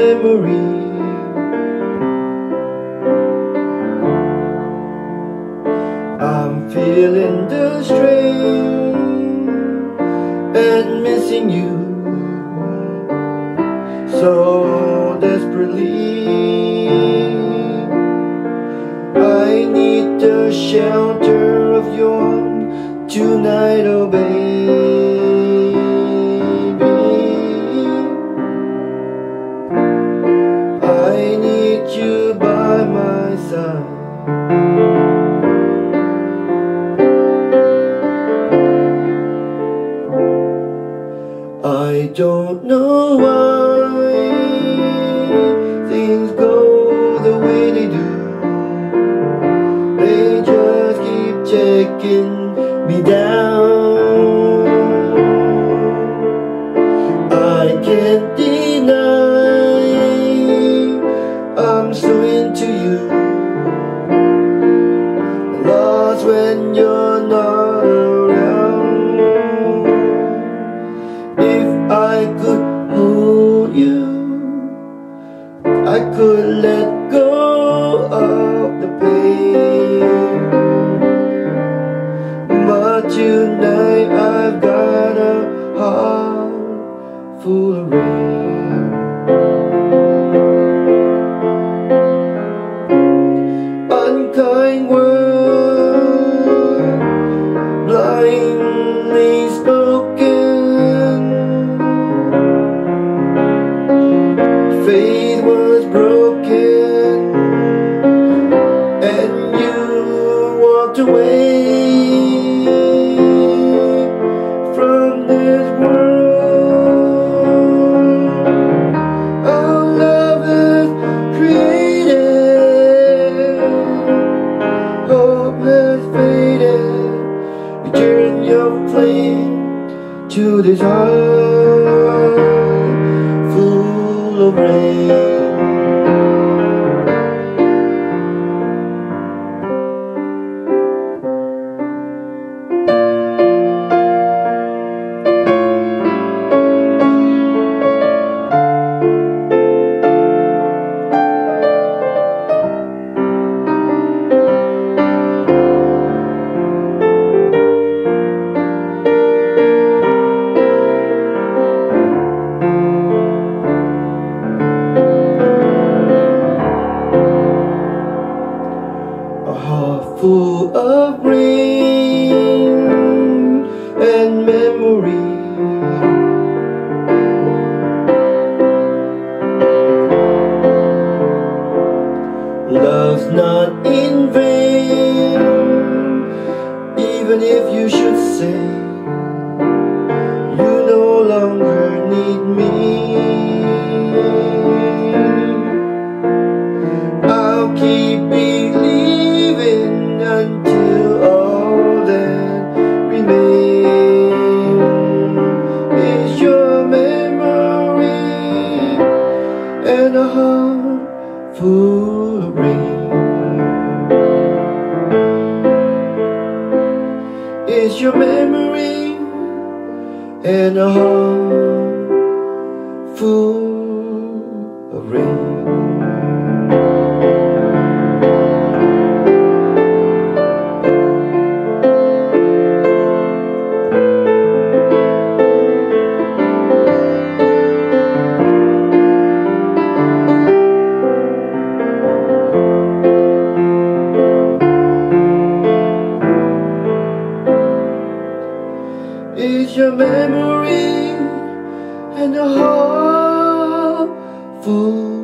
memory. I'm feeling the strain and missing you so desperately. I need the shelter of your tonight, oh baby. Side. I don't know why Could let go of the pain. But tonight I've got a heart full of rain. Unkind word, blindly spoken. Faith was flame to this heart full of rain. Full of rain and memory. Love's not in vain, even if you should say you no longer need me. I'll keep believing Is your memory and a heart full is your memory and a heart full